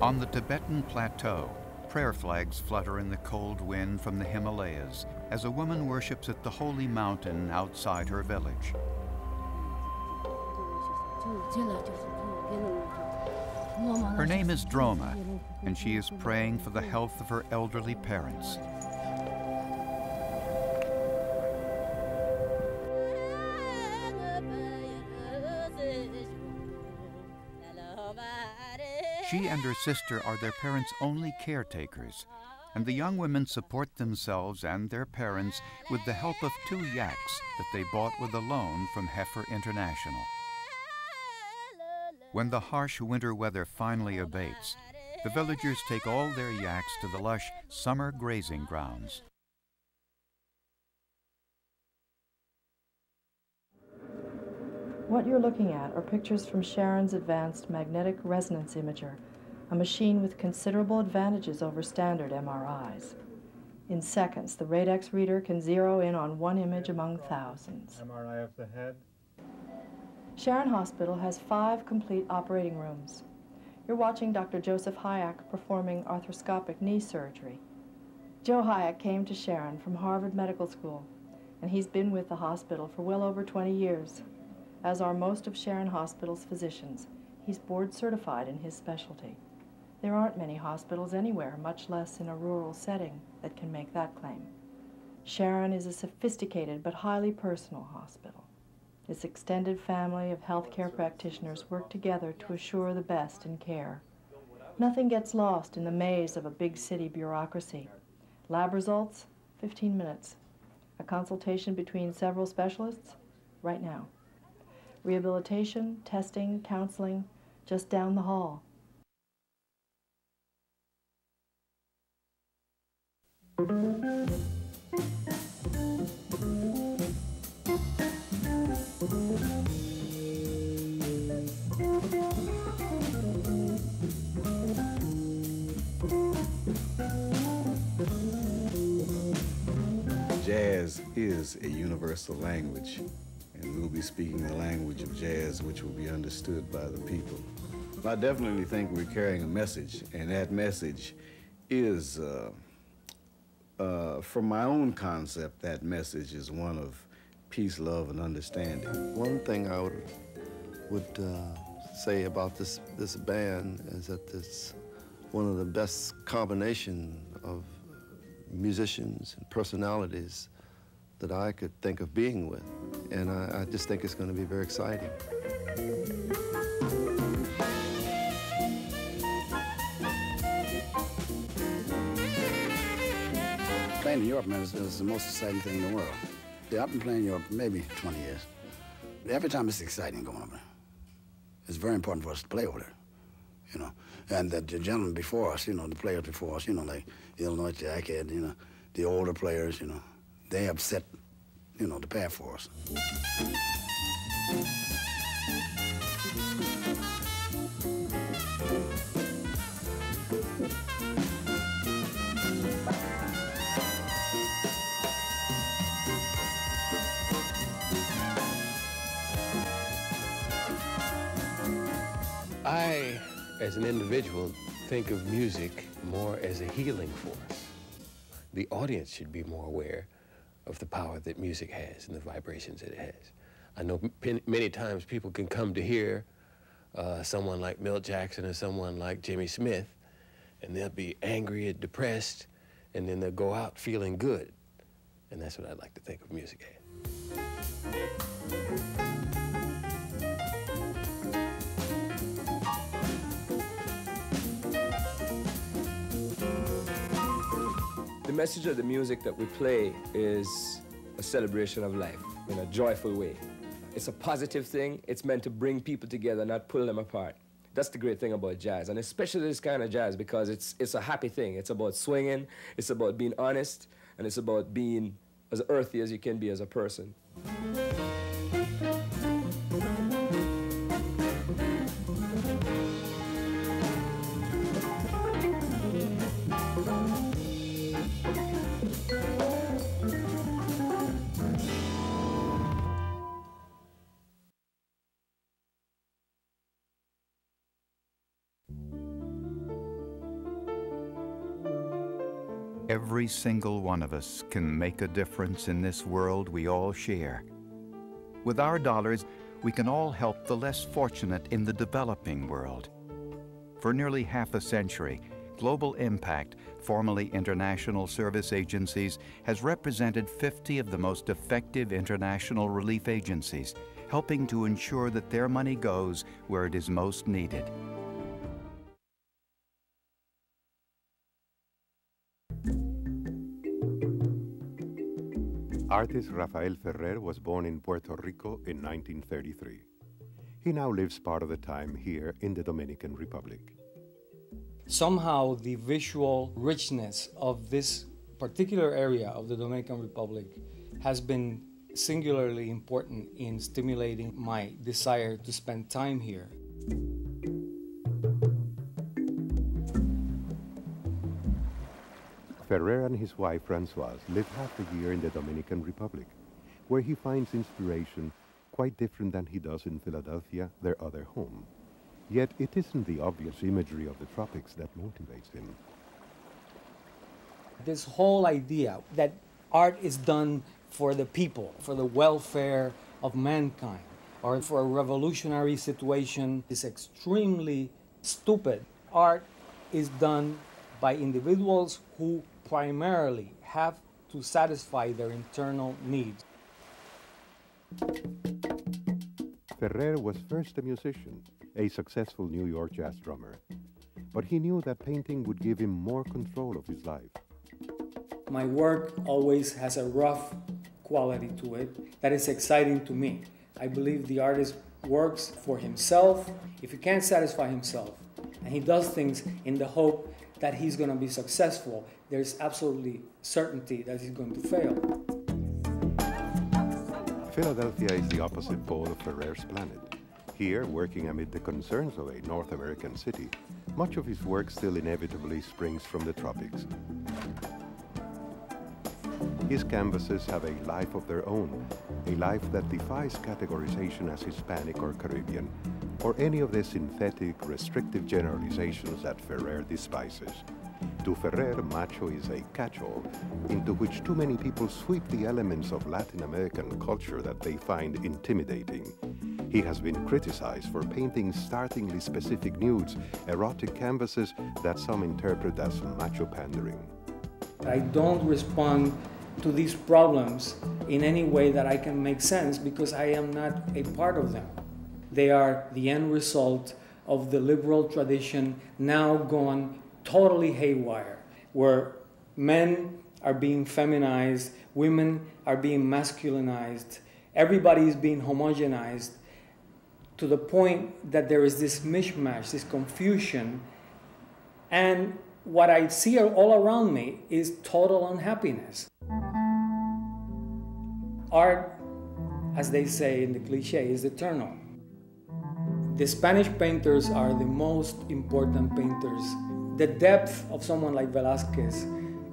On the Tibetan plateau, prayer flags flutter in the cold wind from the Himalayas as a woman worships at the holy mountain outside her village. Her name is Droma, and she is praying for the health of her elderly parents. She and her sister are their parents' only caretakers, and the young women support themselves and their parents with the help of two yaks that they bought with a loan from Heifer International. When the harsh winter weather finally abates, the villagers take all their yaks to the lush summer grazing grounds. What you're looking at are pictures from Sharon's advanced magnetic resonance imager, a machine with considerable advantages over standard MRIs. In seconds, the Radex reader can zero in on one image among thousands. MRI of the head. Sharon Hospital has five complete operating rooms. You're watching Dr. Joseph Hayek performing arthroscopic knee surgery. Joe Hayek came to Sharon from Harvard Medical School, and he's been with the hospital for well over 20 years as are most of Sharon Hospital's physicians. He's board certified in his specialty. There aren't many hospitals anywhere, much less in a rural setting, that can make that claim. Sharon is a sophisticated but highly personal hospital. Its extended family of healthcare practitioners work together to assure the best in care. Nothing gets lost in the maze of a big city bureaucracy. Lab results, 15 minutes. A consultation between several specialists, right now rehabilitation, testing, counseling, just down the hall. Jazz is a universal language be speaking the language of jazz which will be understood by the people. I definitely think we're carrying a message, and that message is, uh, uh, from my own concept, that message is one of peace, love, and understanding. One thing I would, would uh, say about this, this band is that it's one of the best combination of musicians and personalities that I could think of being with. And I, I just think it's going to be very exciting. Playing in Europe, man, is, is, the most exciting thing in the world. Yeah, I've been playing Europe maybe 20 years. Every time it's exciting going over there. It's very important for us to play over there, you know. And the, the gentlemen before us, you know, the players before us, you know, like Illinois Jacquet, you know, the older players, you know, they have set, you know, the path for us. I, as an individual, think of music more as a healing force. The audience should be more aware of the power that music has and the vibrations that it has. I know many times people can come to hear uh, someone like Milt Jackson or someone like Jimmy Smith, and they'll be angry and depressed, and then they'll go out feeling good. And that's what I'd like to think of music as. Message of the music that we play is a celebration of life in a joyful way. It's a positive thing. It's meant to bring people together, not pull them apart. That's the great thing about jazz, and especially this kind of jazz because it's, it's a happy thing. It's about swinging, it's about being honest, and it's about being as earthy as you can be as a person. Every single one of us can make a difference in this world we all share. With our dollars, we can all help the less fortunate in the developing world. For nearly half a century, Global Impact, formerly International Service Agencies, has represented 50 of the most effective international relief agencies, helping to ensure that their money goes where it is most needed. Artist Rafael Ferrer was born in Puerto Rico in 1933. He now lives part of the time here in the Dominican Republic. Somehow, the visual richness of this particular area of the Dominican Republic has been singularly important in stimulating my desire to spend time here. Ferrer and his wife Francoise live half a year in the Dominican Republic, where he finds inspiration quite different than he does in Philadelphia, their other home. Yet it isn't the obvious imagery of the tropics that motivates him. This whole idea that art is done for the people, for the welfare of mankind, or for a revolutionary situation is extremely stupid. Art is done by individuals who primarily have to satisfy their internal needs. Ferrer was first a musician, a successful New York jazz drummer. But he knew that painting would give him more control of his life. My work always has a rough quality to it that is exciting to me. I believe the artist works for himself. If he can't satisfy himself, and he does things in the hope that he's going to be successful, there's absolutely certainty that he's going to fail. Philadelphia is the opposite pole of Ferrer's planet. Here, working amid the concerns of a North American city, much of his work still inevitably springs from the tropics. His canvases have a life of their own, a life that defies categorization as Hispanic or Caribbean, or any of the synthetic, restrictive generalizations that Ferrer despises. To Ferrer, macho is a catch-all into which too many people sweep the elements of Latin American culture that they find intimidating. He has been criticized for painting startlingly specific nudes, erotic canvases that some interpret as macho pandering. I don't respond to these problems in any way that I can make sense because I am not a part of them. They are the end result of the liberal tradition now gone totally haywire, where men are being feminized, women are being masculinized, everybody is being homogenized to the point that there is this mishmash, this confusion, and what I see all around me is total unhappiness. Art, as they say in the cliche, is eternal. The Spanish painters are the most important painters. The depth of someone like Velázquez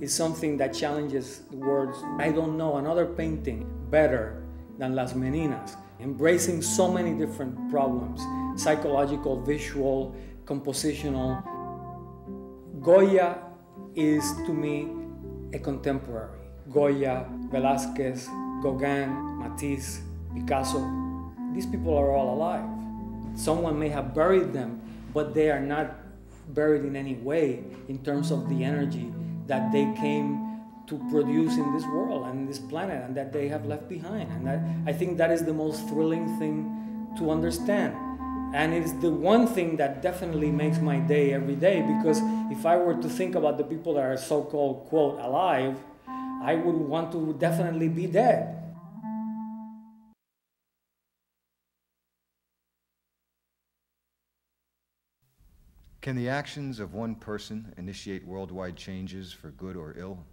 is something that challenges the words. I don't know another painting better than Las Meninas, embracing so many different problems psychological, visual, compositional. Goya is to me a contemporary. Goya, Velázquez, Gauguin, Matisse, Picasso, these people are all alive. Someone may have buried them, but they are not buried in any way in terms of the energy that they came to produce in this world and this planet and that they have left behind. And that, I think that is the most thrilling thing to understand. And it's the one thing that definitely makes my day every day because if I were to think about the people that are so called, quote, alive, I would want to definitely be dead. Can the actions of one person initiate worldwide changes for good or ill?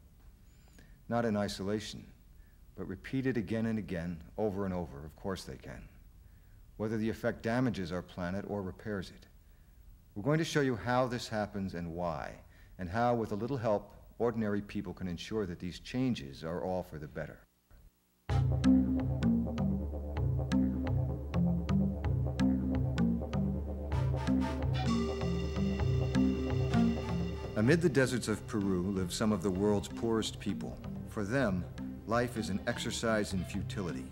Not in isolation, but repeated again and again, over and over, of course they can. Whether the effect damages our planet or repairs it. We're going to show you how this happens and why, and how, with a little help, ordinary people can ensure that these changes are all for the better. Amid the deserts of Peru live some of the world's poorest people. For them, life is an exercise in futility.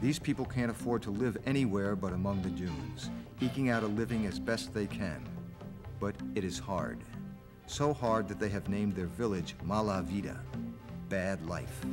These people can't afford to live anywhere but among the dunes, eking out a living as best they can. But it is hard. So hard that they have named their village Mala Vida, bad life.